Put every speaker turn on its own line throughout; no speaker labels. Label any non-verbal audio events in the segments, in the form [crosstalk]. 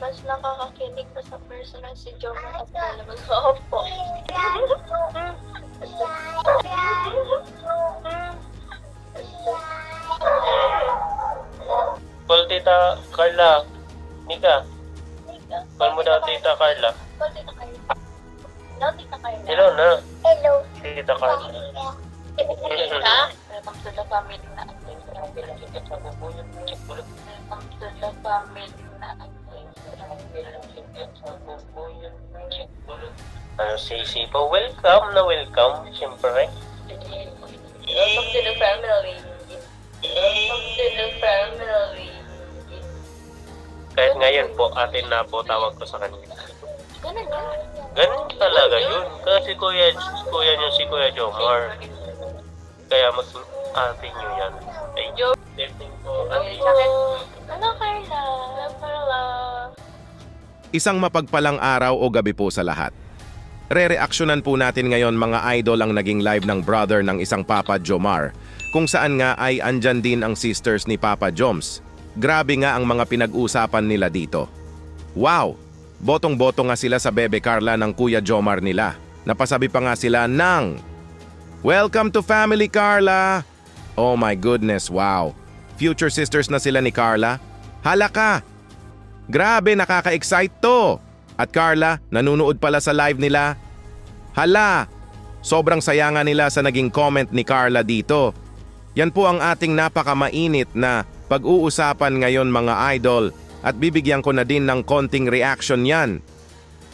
Mas nakakakilig pa sa personal si Jomar at Lalabas. Opo.
Call tita Carla. Nika, call mo daw tita Carla.
Call tita Carla. Hello, tita Carla.
Hello na,
Hello.
tita Carla.
Tita, welcome to the family na Welcome to the family na
Ano si Sipo? Welcome na welcome, siyempre.
Welcome to the family. Welcome to the family.
Kahit ngayon po, atin na po tawag ko sa kanila.
Ganun yan.
Ganun talaga yun. Kasi kuya, kuya niyo si Kuya Jomar. Kaya mas atin niyo yan. Ay,
Jo-
Dating po.
Ano, Carla? Carla.
Isang mapagpalang araw o gabi po sa lahat. Re-reaksyonan po natin ngayon mga idol ang naging live ng brother ng isang Papa Jomar, kung saan nga ay andyan din ang sisters ni Papa Joms. Grabe nga ang mga pinag-usapan nila dito. Wow! Botong-boto nga sila sa Bebe Carla ng Kuya Jomar nila. Napasabi pa nga sila ng Welcome to Family Carla! Oh my goodness, wow! Future sisters na sila ni Carla. Halaka! Grabe, nakaka-excite to! At Carla, nanunood pala sa live nila. Hala! Sobrang saya nga nila sa naging comment ni Carla dito. Yan po ang ating napakamainit na pag-uusapan ngayon mga idol at bibigyan ko na din ng konting reaction yan.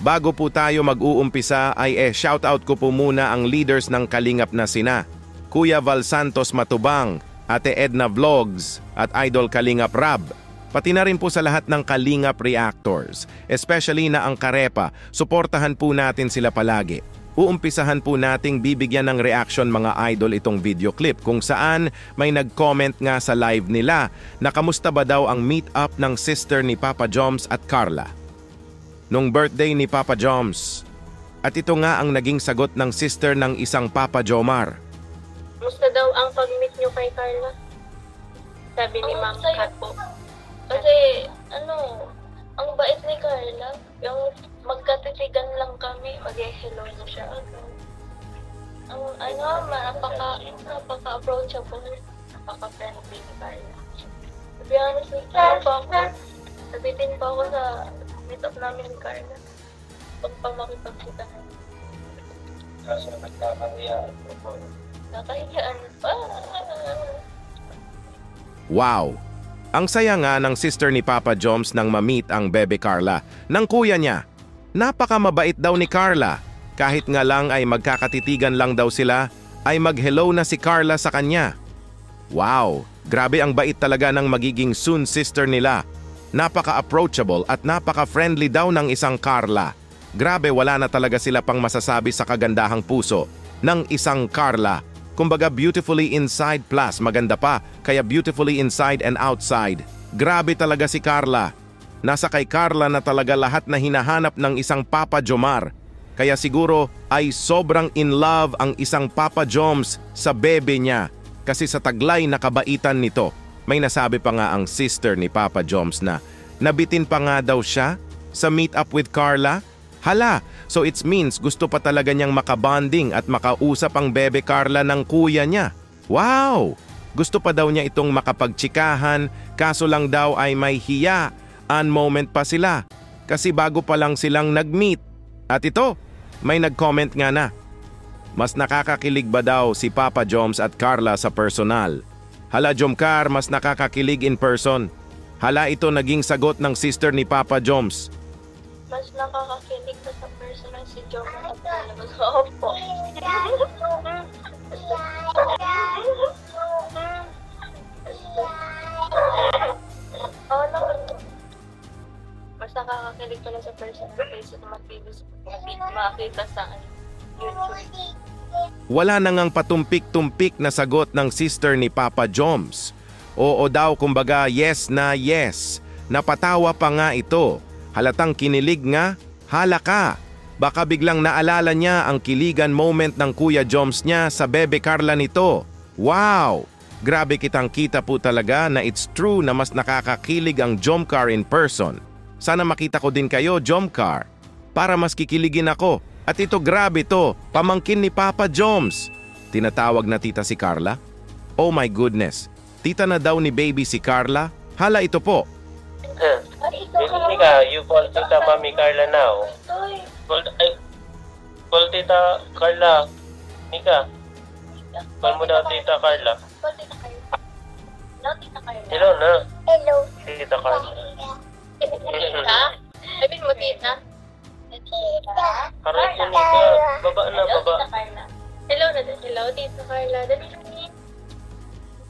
Bago po tayo mag-uumpisa ay eh shoutout ko po muna ang leaders ng Kalingap na sina. Kuya Val Santos Matubang, Ate Edna Vlogs at Idol Kalingap Rab. Pati na rin po sa lahat ng Kalingap Reactors, especially na ang Karepa, suportahan po natin sila palagi. Uumpisahan po nating bibigyan ng reaction mga idol itong video clip kung saan may nag-comment nga sa live nila na kamusta ba daw ang meet up ng sister ni Papa Joms at Carla. Nung birthday ni Papa Joms. At ito nga ang naging sagot ng sister ng isang Papa Jomar.
Musta daw ang pag-meet nyo kay Carla? Sabi ni
Ang
Ma'am Kat.
po. Kasi, ano, ang bait ni Carla. Yung magkatitigan lang kami, mag-hello na siya. Ang ano, napaka, napaka-approachable.
Napaka-friendly ni Carla.
To be honest with you, pa ako, nabitin pa ako sa meet up namin ni Carla. Pag pa makipagkita kami.
Kaso nagkakayaan po.
Nakahiyaan pa.
Wow! Ang saya nga ng sister ni Papa Joms nang ma-meet ang bebe Carla ng kuya niya. Napaka mabait daw ni Carla. Kahit nga lang ay magkakatitigan lang daw sila, ay mag-hello na si Carla sa kanya. Wow! Grabe ang bait talaga ng magiging soon sister nila. Napaka-approachable at napaka-friendly daw ng isang Carla. Grabe wala na talaga sila pang masasabi sa kagandahang puso ng isang Carla. Kumbaga beautifully inside plus maganda pa, kaya beautifully inside and outside. Grabe talaga si Carla. Nasa kay Carla na talaga lahat na hinahanap ng isang Papa Jomar. Kaya siguro ay sobrang in love ang isang Papa Joms sa bebe niya. Kasi sa taglay na kabaitan nito, may nasabi pa nga ang sister ni Papa Joms na nabitin pa nga daw siya sa meet up with Carla. Hala, so it means gusto pa talaga niyang makabonding at makausap ang bebe Carla ng kuya niya. Wow! Gusto pa daw niya itong makapagtsikahan, kaso lang daw ay may hiya. An moment pa sila. Kasi bago pa lang silang nag-meet. At ito, may nag-comment nga na. Mas nakakakilig ba daw si Papa Joms at Carla sa personal? Hala Jomcar, mas nakakakilig in person. Hala ito naging sagot ng sister ni Papa Joms.
Mas nakakakilig pa sa personal si Jomar at Lalabas. Opo. Oo naman. Mas nakakakilig pala sa personal kaysa sa makita, makita sa ano, YouTube.
Wala na ngang patumpik-tumpik na sagot ng sister ni Papa Joms. Oo daw kumbaga yes na yes. Napatawa pa nga ito. Halatang kinilig nga, hala ka. Baka biglang naalala niya ang kiligan moment ng Kuya Joms niya sa bebe Carla nito. Wow! Grabe kitang kita po talaga na it's true na mas nakakakilig ang Jomcar in person. Sana makita ko din kayo, Jomcar. Para mas kikiligin ako. At ito grabe to, pamangkin ni Papa Joms. Tinatawag na tita si Carla? Oh my goodness, tita na daw ni baby si Carla? Hala ito po,
Ika, you call Tita Mami Carla now.
Toy.
Call, ay, call Tita Carla. Ika, call mo daw Tita Carla.
No, tita na.
Hello na,
Hello.
Tita Carla.
Tita? Sabihin mo, tita. Tita.
Aray. Baba na,
Hello,
baba.
tita Carla. Hello, na Hello, tita Carla. Dali.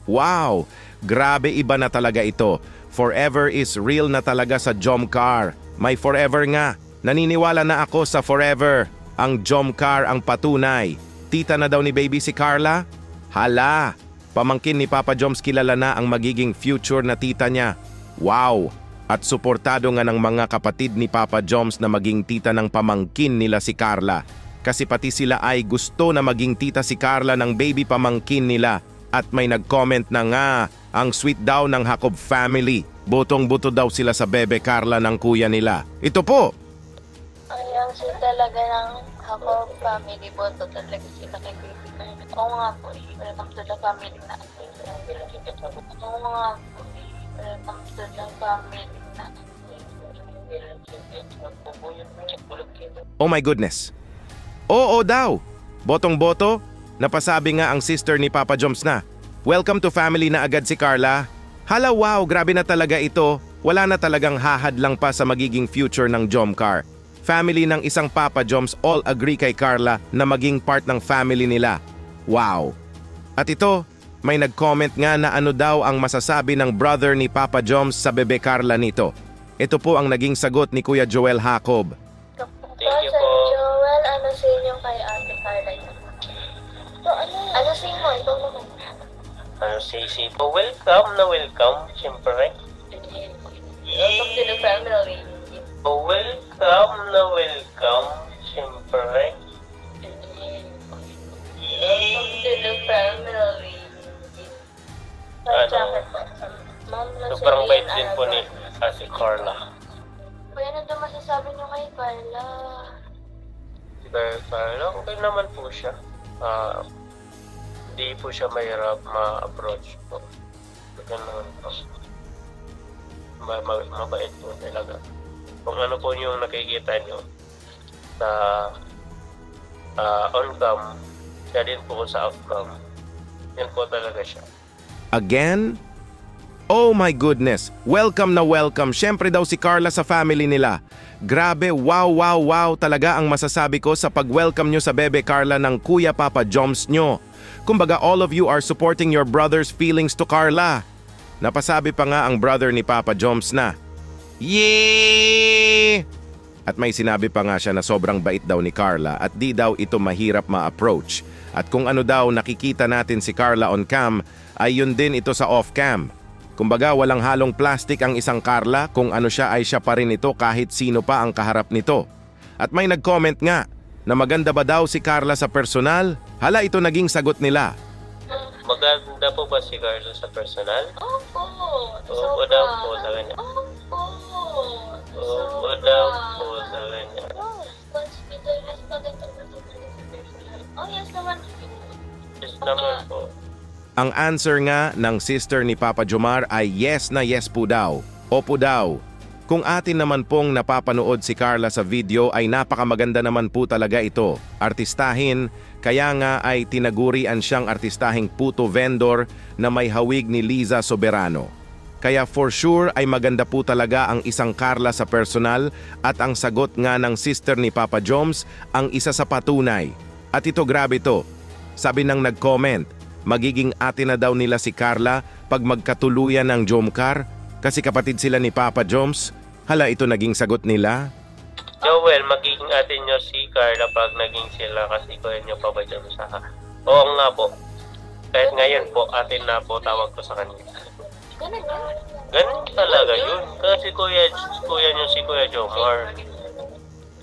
Wow! Grabe iba na talaga ito. Forever is real na talaga sa Jomcar. May forever nga. Naniniwala na ako sa forever. Ang Jomcar ang patunay. Tita na daw ni baby si Carla? Hala! Pamangkin ni Papa Joms kilala na ang magiging future na tita niya. Wow! At suportado nga ng mga kapatid ni Papa Joms na maging tita ng pamangkin nila si Carla. Kasi pati sila ay gusto na maging tita si Carla ng baby pamangkin nila. At may nag-comment na nga, ang sweet daw ng Jacob family. Butong-buto daw sila sa bebe Carla ng kuya nila. Ito po!
Ay, ang sweet talaga ng ako family boto talaga sila kay baby Carla. Oo nga po, welcome to the family na. Oo nga po, eh. welcome to the family na.
Oh my goodness. Oo daw. Botong-boto, napasabi nga ang sister ni Papa Joms na. Welcome to family na agad si Carla. Hala wow, grabe na talaga ito. Wala na talagang hahad lang pa sa magiging future ng Jomcar. Family ng isang Papa Joms all agree kay Carla na maging part ng family nila. Wow. At ito, may nag-comment nga na ano daw ang masasabi ng brother ni Papa Joms sa bebe Carla nito. Ito po ang naging sagot ni Kuya Joel Jacob.
Thank you po.
Joel, ano sa inyo kay Ate Carla? So, ano? Ano sa inyo? Ikaw naman.
Ano, Sisi po, welcome na welcome, siyempre.
Welcome to the family.
Welcome na welcome, siyempre.
Welcome to the family.
Ano? Sobrang bait din po ni Ate Carla.
Kuya, ano daw masasabi niyo kay Carla?
Si Carla, okay naman po siya. Ah, hindi po siya mahirap ma-approach po. Ganun po. Ma- ma- mabait po talaga. Kung ano po yung nakikita nyo sa ah, on-cam, siya din po sa off-cam. Yan po talaga siya.
Again? Oh my goodness! Welcome na welcome! Siyempre daw si Carla sa family nila. Grabe, wow, wow, wow talaga ang masasabi ko sa pag-welcome nyo sa bebe Carla ng Kuya Papa Joms nyo. Kumbaga all of you are supporting your brother's feelings to Carla. Napasabi pa nga ang brother ni Papa Joms na, Yee! At may sinabi pa nga siya na sobrang bait daw ni Carla at di daw ito mahirap ma-approach. At kung ano daw nakikita natin si Carla on cam, ay yun din ito sa off cam. Kumbaga walang halong plastic ang isang Carla kung ano siya ay siya pa rin ito kahit sino pa ang kaharap nito. At may nag-comment nga na maganda ba daw si Carla sa personal? Hala ito naging sagot nila.
Maganda po ba si Carla sa personal?
Opo.
Oo daw po sa kanya.
Opo.
Oo daw po sa kanya.
Ito? Oh, yes naman.
Yes naman po.
Ang answer nga ng sister ni Papa Jomar ay yes na yes po daw. Opo daw. Kung atin naman pong napapanood si Carla sa video ay napakamaganda naman po talaga ito. Artistahin, kaya nga ay tinagurian siyang artistahing puto vendor na may hawig ni Liza Soberano. Kaya for sure ay maganda po talaga ang isang Carla sa personal at ang sagot nga ng sister ni Papa Joms ang isa sa patunay. At ito grabe to. Sabi ng nag-comment, magiging ate na daw nila si Carla pag magkatuluyan ng Jomcar kasi kapatid sila ni Papa Joms. Hala ito naging sagot nila.
Joel, magiging atin nyo si Carla pag naging sila kasi ko nyo pa ba dyan sa... Oo nga po. Kahit ngayon po, atin na po tawag ko sa kanya.
Ganun yun.
Ganun talaga yun. Kasi kuya, kuya nyo si Kuya Jomar.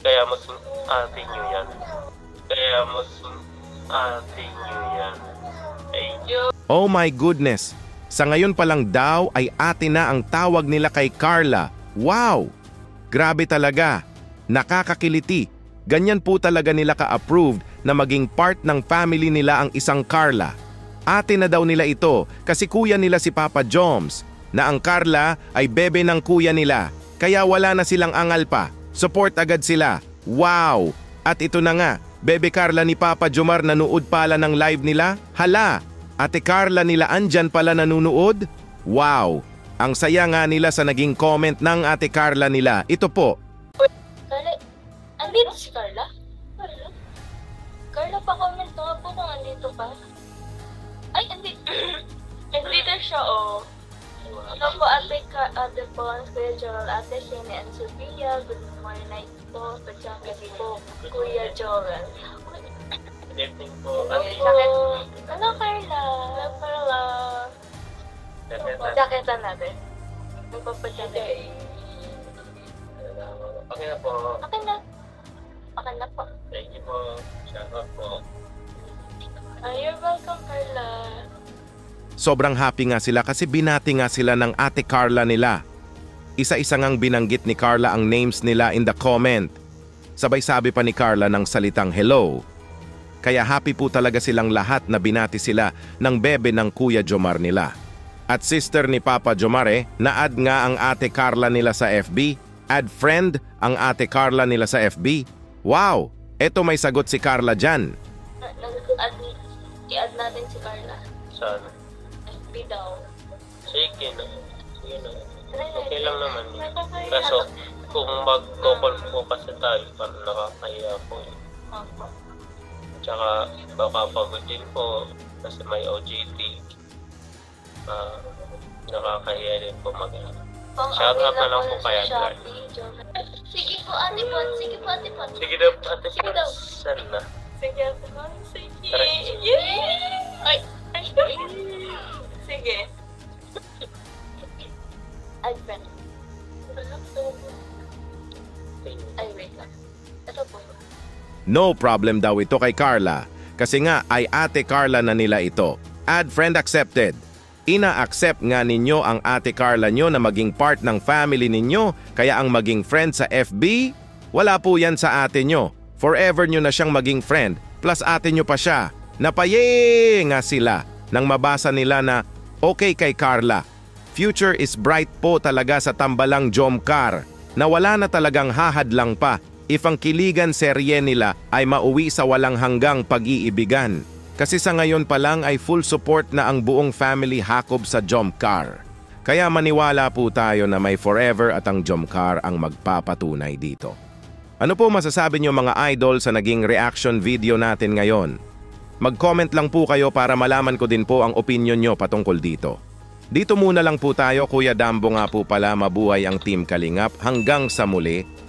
Kaya maging ate nyo yan. Kaya maging ate nyo yan. Ay,
Oh my goodness! Sa ngayon pa lang daw ay ate na ang tawag nila kay Carla. Wow! Grabe talaga. Nakakakiliti. Ganyan po talaga nila ka-approved na maging part ng family nila ang isang Carla. Ate na daw nila ito kasi kuya nila si Papa Joms na ang Carla ay bebe ng kuya nila kaya wala na silang angal pa. Support agad sila. Wow! At ito na nga, bebe Carla ni Papa Jomar nanood pala ng live nila? Hala! Ate Carla nila andyan pala nanonood? Wow! Ang saya nga nila sa naging comment ng Ate Carla nila. Ito po,
Carla, andito si Carla? Carla? Pa-comment nga po kung andito ka. Ay, andi... [clears throat] andito siya, oh. Hello po, ate, ka, ate Pons, Kuya Joel, ate Shane and Sophia. Good morning po. Patsaka po, Kuya Joel.
Evening po.
Hello po. Hello, Carla. Hello, Carla. Jaketan natin. Magpapajaket.
Okay na po.
Okay na. Okay na po.
Thank you po. Shout out po.
Ah, you're welcome, Carla.
Sobrang happy nga sila kasi binati nga sila ng ate Carla nila. Isa-isa ngang binanggit ni Carla ang names nila in the comment. Sabay sabi pa ni Carla ng salitang hello. Kaya happy po talaga silang lahat na binati sila ng bebe ng Kuya Jomar nila. At sister ni Papa Jomar eh, na-add nga ang ate Carla nila sa FB. Add friend ang ate Carla nila sa FB. Wow! Eto may sagot si Carla dyan.
Nag-add, i-add natin si Carla.
Sana.
FB daw.
Sige na. Sige na. Okay lang naman. Kaso, kung mag-call po kasi tayo, parang nakakahiya po. eh. Tsaka, baka pagod din po kasi may OJT. Ah, nakakahiya din po mag
Pang
Shout out na lang po kay Adlan.
Sige po, ate po. Sige po, ate po.
Sige daw, ate
Sige daw.
Saan na?
Sige, ate po.
No problem daw ito kay Carla kasi nga ay ate Carla na nila ito. Add friend accepted. Ina-accept nga ninyo ang ate Carla nyo na maging part ng family ninyo kaya ang maging friend sa FB, wala po yan sa ate nyo. Forever nyo na siyang maging friend plus ate nyo pa siya. Napaye nga sila nang mabasa nila na okay kay Carla. Future is bright po talaga sa tambalang Jomcar na wala na talagang hahadlang pa if ang kiligan serye nila ay mauwi sa walang hanggang pag-iibigan. Kasi sa ngayon pa lang ay full support na ang buong family hakob sa Jomcar. Kaya maniwala po tayo na may forever at ang Jomcar ang magpapatunay dito. Ano po masasabi niyo mga idol sa naging reaction video natin ngayon? Mag-comment lang po kayo para malaman ko din po ang opinion nyo patungkol dito. Dito muna lang po tayo, Kuya Dambo nga po pala, mabuhay ang Team Kalingap. Hanggang sa muli,